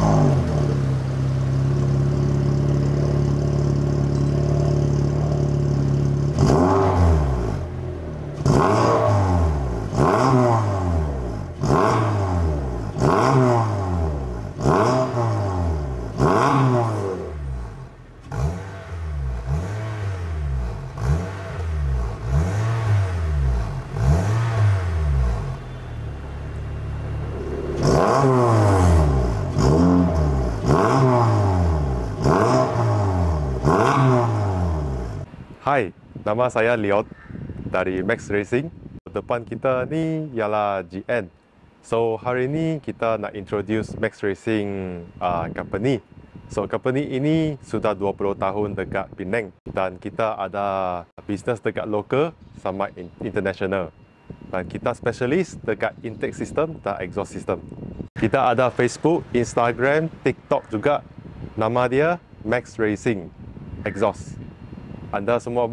Não. Nama saya Leon dari Max Racing. Depan kita ni ialah GN. So hari ini kita nak introduce Max Racing uh, company. So company ini sudah 20 tahun dekat Penang dan kita ada business dekat local sama international. Dan kita specialist dekat intake system dan exhaust system. Kita ada Facebook, Instagram, TikTok juga. Nama dia Max Racing Exhaust anda semua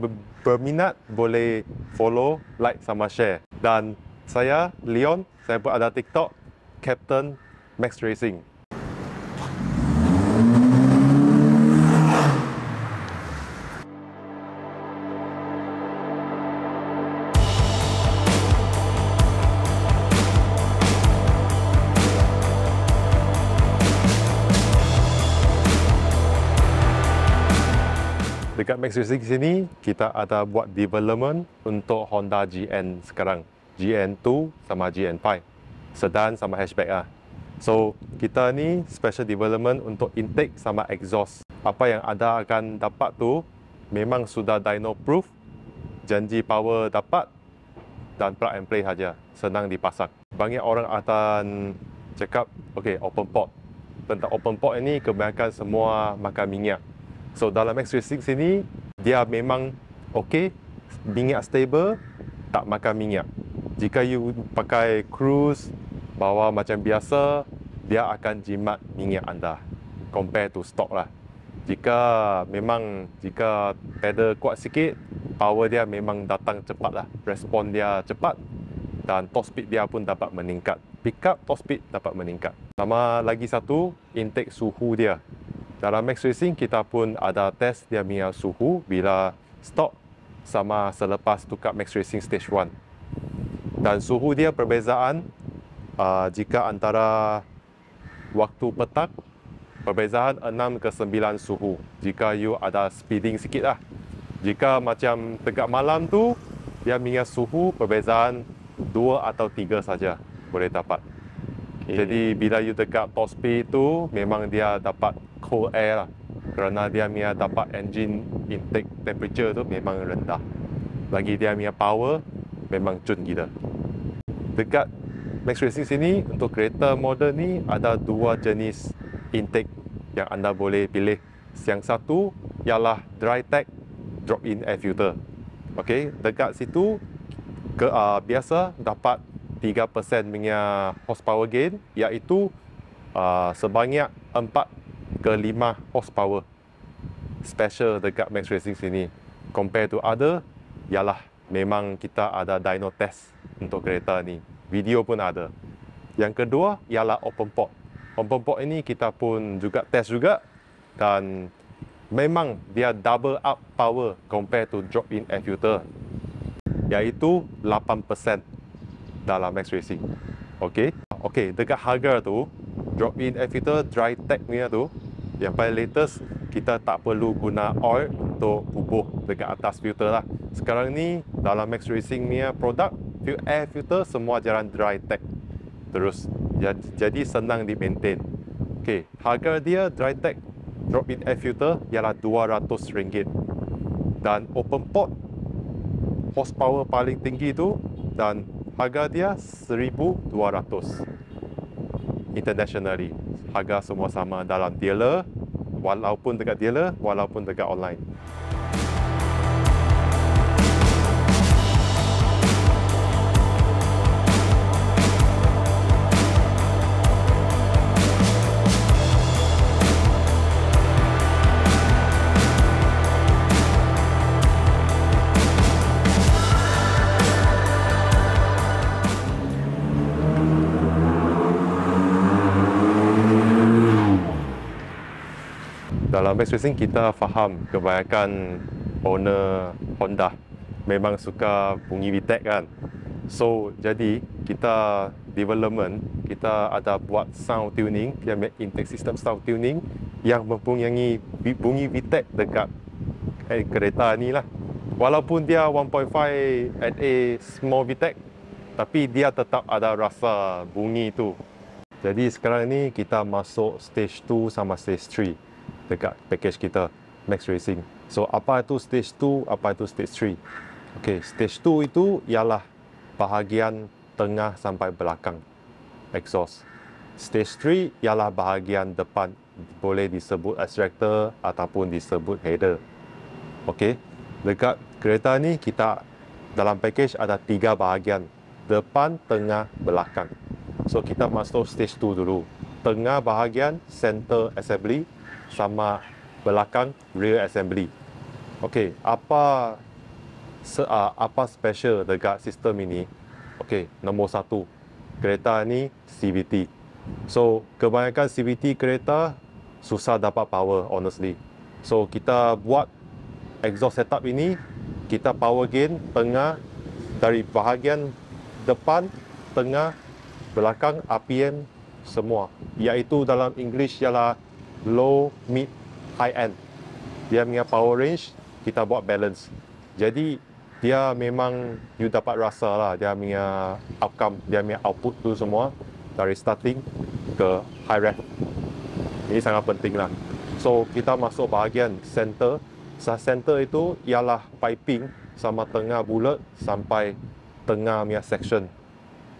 berminat boleh follow, like sama share. Dan saya Leon, saya pun ada TikTok Captain Max Racing. Dekat Max Racing sini kita ada buat development untuk Honda GN sekarang. GN2 sama GN5. Sedan sama hatchback ah. So, kita ni special development untuk intake sama exhaust. Apa yang ada akan dapat tu memang sudah dyno proof. Janji power dapat dan plug and play saja. Senang dipasang. Banyak orang akan cakap, okay, open port. Tentang open port ini kebanyakan semua makan minyak. So dalam X36 sini dia memang okey, minyak stable, tak makan minyak. Jika you pakai cruise bawa macam biasa, dia akan jimat minyak anda compare to stock lah. Jika memang jika pedal kuat sikit, power dia memang datang cepat lah. Respon dia cepat dan top speed dia pun dapat meningkat. Pick up top speed dapat meningkat. Sama lagi satu, intake suhu dia. Dalam Max Racing kita pun ada test dia punya suhu bila stop sama selepas tukar Max Racing Stage 1. Dan suhu dia perbezaan uh, jika antara waktu petang perbezaan 6 ke 9 suhu. Jika you ada speeding sikit lah. Jika macam tegak malam tu dia punya suhu perbezaan 2 atau 3 saja boleh dapat. Okay. Jadi bila you dekat top speed tu memang dia dapat cold air lah. Kerana dia punya dapat engine intake temperature tu memang rendah. Bagi dia punya power memang cun gila. Dekat Max Racing sini untuk kereta model ni ada dua jenis intake yang anda boleh pilih. Yang satu ialah dry tech drop in air filter. Ok dekat situ ke uh, biasa dapat 3% punya horsepower gain iaitu uh, sebanyak 4 ke 5 horsepower special dekat Max Racing sini. Compare to other ialah memang kita ada dyno test untuk kereta ni. Video pun ada. Yang kedua ialah open port. Open port ini kita pun juga test juga dan memang dia double up power compare to drop in air filter iaitu 8% dalam Max Racing. Okey? Okey dekat harga tu drop in air filter dry tech ni tu yang paling latest kita tak perlu guna oil untuk bubuh dekat atas filter lah. Sekarang ni dalam Max Racing ni produk air filter semua jalan dry tech. Terus jadi senang di maintain. Ok harga dia dry tech drop in air filter ialah RM200 dan open port horsepower paling tinggi tu dan harga dia 1200 internationally harga semua sama dalam dealer walaupun dekat dealer walaupun dekat online max racing kita faham kebanyakan owner Honda memang suka bunyi VTEC kan. So jadi kita development kita ada buat sound tuning yang intake system sound tuning yang mempunyai bunyi VTEC dekat eh, kereta ni lah. Walaupun dia 1.5 at a small VTEC tapi dia tetap ada rasa bunyi tu. Jadi sekarang ni kita masuk stage 2 sama stage 3 dekat package kita Max Racing. So apa itu stage 2, apa itu stage 3? Okay, stage 2 itu ialah bahagian tengah sampai belakang exhaust. Stage 3 ialah bahagian depan boleh disebut extractor ataupun disebut header. Okey. Dekat kereta ni kita dalam package ada tiga bahagian. Depan, tengah, belakang. So kita masuk stage 2 dulu. Tengah bahagian center assembly sama belakang rear assembly. Okey, apa se, uh, apa special dekat sistem ini? Okey, nombor satu, kereta ni CVT. So, kebanyakan CVT kereta susah dapat power honestly. So, kita buat exhaust setup ini, kita power gain tengah dari bahagian depan, tengah, belakang, RPM semua. Iaitu dalam English ialah low, mid, high end. Dia punya power range, kita buat balance. Jadi, dia memang you dapat rasa lah dia punya outcome, dia punya output tu semua dari starting ke high ref. Ini sangat penting lah. So kita masuk bahagian center. Sa center itu ialah piping sama tengah bulat sampai tengah punya section.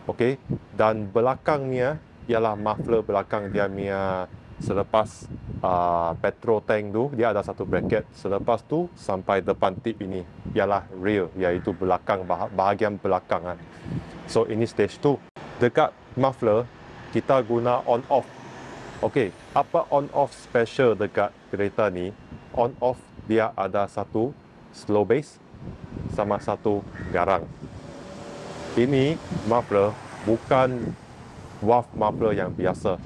Okay. Dan belakangnya ialah muffler belakang dia punya selepas uh, petrol tank tu dia ada satu bracket. Selepas tu sampai depan tip ini ialah rear iaitu belakang bahagian belakang kan. So ini stage 2 dekat muffler kita guna on off okey apa on off special dekat kereta ni? On off dia ada satu slow base sama satu garang. Ini muffler bukan waft muffler yang biasa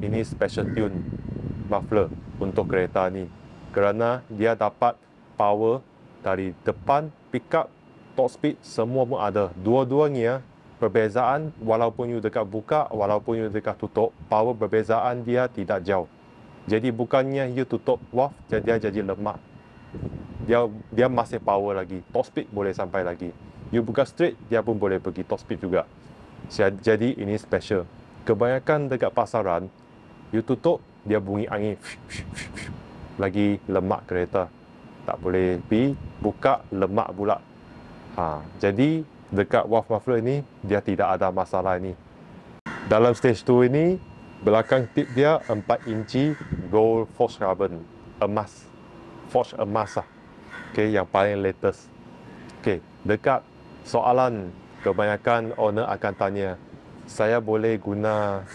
ini special tune muffler untuk kereta ni. Kerana dia dapat power dari depan pickup top speed semua pun ada. Dua-duanya perbezaan walaupun you dekat buka walaupun you dekat tutup power perbezaan dia tidak jauh. Jadi bukannya you tutup waft jadi dia jadi lemah dia dia masih power lagi top speed boleh sampai lagi. You buka straight dia pun boleh pergi top speed juga. Jadi ini special. Kebanyakan dekat pasaran you tutup dia bunyi angin. Lagi lemak kereta. Tak boleh. Pi buka lemak pula. Ha jadi dekat waft muffler ni dia tidak ada masalah ini. Dalam stage 2 ini belakang tip dia 4 inci gold forged carbon. Emas. Forged emas lah. Okay, yang paling latest. Okay, dekat soalan kebanyakan owner akan tanya saya boleh guna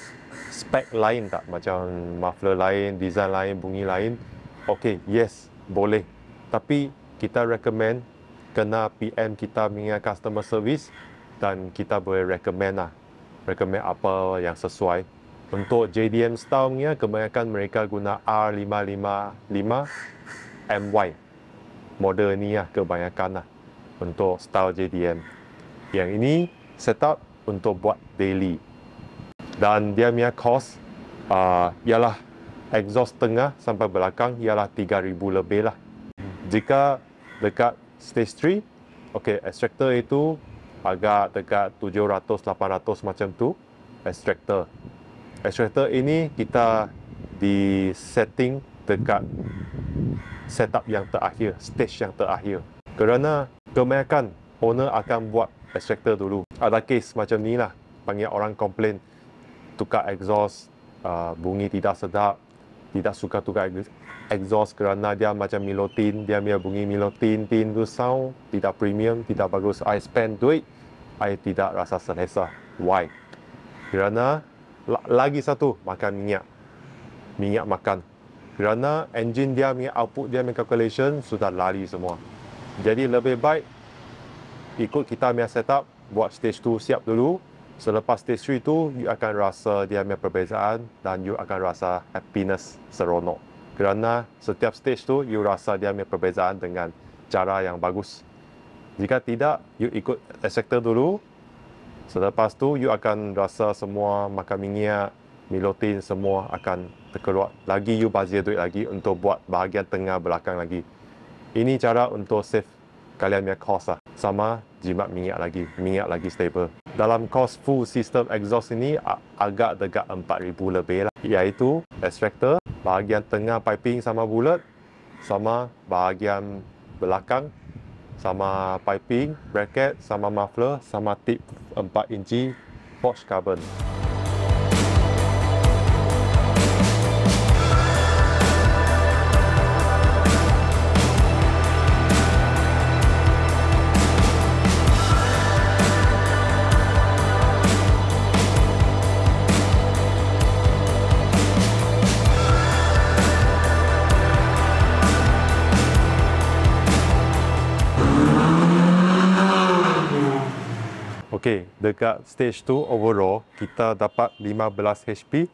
spek lain tak macam muffler lain, design lain, bunyi lain. Okay, yes, boleh. Tapi kita recommend kena PM kita punya customer service dan kita boleh recommend lah. Recommend apa yang sesuai. Untuk JDM style punya, kebanyakan mereka guna R555 MY. Model ni lah kebanyakan lah untuk style JDM. Yang ini setup untuk buat daily dan dia punya cost uh, ialah exhaust tengah sampai belakang ialah 3000 lebih lah. Jika dekat stage 3 ok extractor itu agak dekat 700-800 macam tu extractor. Extractor ini kita di setting dekat setup yang terakhir stage yang terakhir. Kerana kebanyakan owner akan buat extractor dulu. Ada case macam ni lah panggil orang komplain tukar exhaust uh, bunyi tidak sedap tidak suka tukar exhaust kerana dia macam milotin dia punya bunyi milotin tin tu sound tidak premium tidak bagus. I spend duit I tidak rasa selesa. Why? Kerana lagi satu makan minyak. Minyak makan. Kerana engine dia punya output dia punya calculation sudah lari semua. Jadi lebih baik ikut kita punya setup buat stage 2 siap dulu Selepas stage 3 tu, you akan rasa dia punya perbezaan dan you akan rasa happiness seronok. Kerana setiap stage tu you rasa dia punya perbezaan dengan cara yang bagus. Jika tidak, you ikut extractor dulu. Selepas tu you akan rasa semua makan minyak, milotin semua akan terkeluar. Lagi you bazir duit lagi untuk buat bahagian tengah belakang lagi. Ini cara untuk save kalian punya cost lah. Sama jimat minyak lagi, minyak lagi stable. Dalam cost full system exhaust ini agak dekat 4000 lebih lah. Iaitu extractor, bahagian tengah piping sama bulat, sama bahagian belakang, sama piping, bracket, sama muffler, sama tip 4 inci forged carbon. Okey, dekat stage tu overall kita dapat 15 HP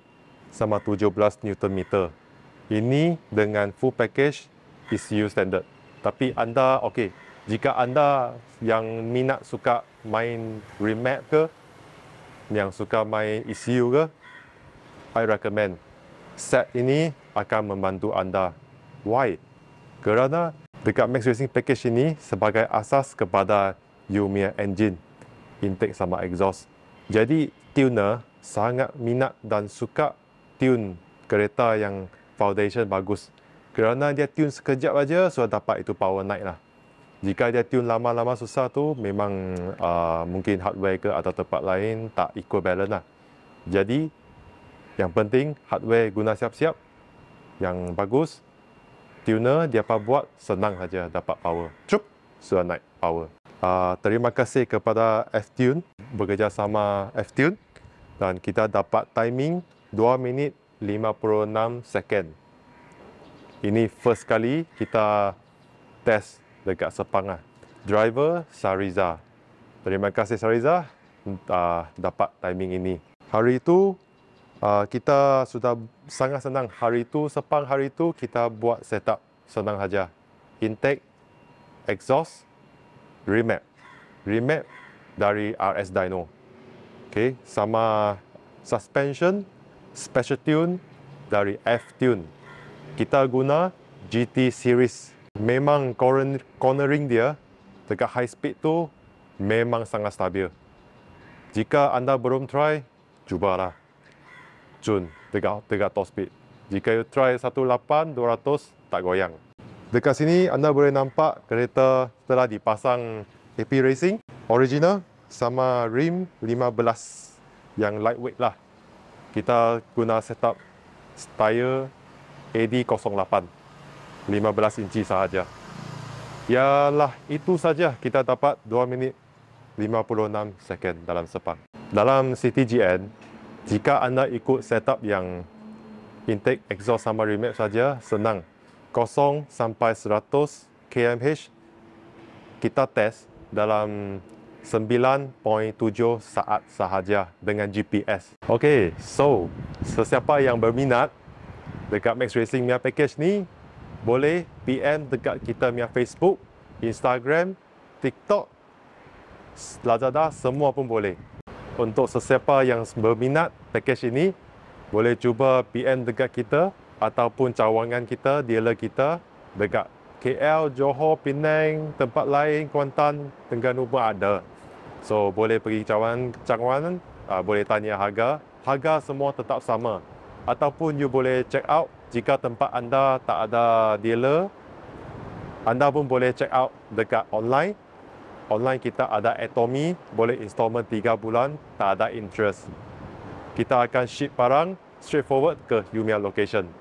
sama 17 Newton meter. Ini dengan full package ECU standard. Tapi anda okey, jika anda yang minat suka main remap ke, yang suka main ECU ke, I recommend set ini akan membantu anda. Why? Kerana dekat Max Racing Package ini sebagai asas kepada Yumia engine intake sama exhaust. Jadi tuner sangat minat dan suka tune kereta yang foundation bagus. Kerana dia tune sekejap aja sudah dapat itu power naik lah. Jika dia tune lama-lama susah tu memang uh, mungkin hardware ke atau tempat lain tak equal balance lah. Jadi yang penting hardware guna siap-siap yang bagus tuner dia apa buat senang saja dapat power. Cup sudah naik power. Uh, terima kasih kepada F-Tune bekerjasama F-Tune dan kita dapat timing 2 minit 56 second. Ini first kali kita test dekat Sepang lah. Driver Sariza. Terima kasih Sariza uh, dapat timing ini. Hari itu uh, kita sudah sangat senang. Hari itu Sepang hari itu kita buat setup senang saja. Intake, exhaust, remap. Remap dari RS Dyno. Okay, sama suspension, special tune dari F-Tune. Kita guna GT series. Memang cornering dia dekat high speed tu memang sangat stabil. Jika anda belum try, cubalah. Cun dekat, dekat top speed. Jika you try 18, 200, tak goyang. Dekat sini anda boleh nampak kereta telah dipasang AP Racing original sama rim 15 yang lightweight lah. Kita guna setup tire AD08 15 inci sahaja. Yalah itu saja kita dapat 2 minit 56 second dalam sepang. Dalam CTGN, jika anda ikut setup yang intake exhaust sama remap saja, senang 0 sampai 100 kmh kita test dalam 9.7 saat sahaja dengan GPS. Okay, so sesiapa yang berminat dekat Max Racing Mia Package ni boleh PM dekat kita Mia Facebook, Instagram, TikTok, Lazada, semua pun boleh. Untuk sesiapa yang berminat package ini, boleh cuba PM dekat kita ataupun cawangan kita, dealer kita dekat KL, Johor, Penang, tempat lain, Kuantan, Terengganu pun ada. So boleh pergi cawangan, cawangan uh, boleh tanya harga. Harga semua tetap sama. Ataupun you boleh check out jika tempat anda tak ada dealer, anda pun boleh check out dekat online. Online kita ada Atomy, boleh installment 3 bulan, tak ada interest. Kita akan ship barang straightforward ke Yumia location.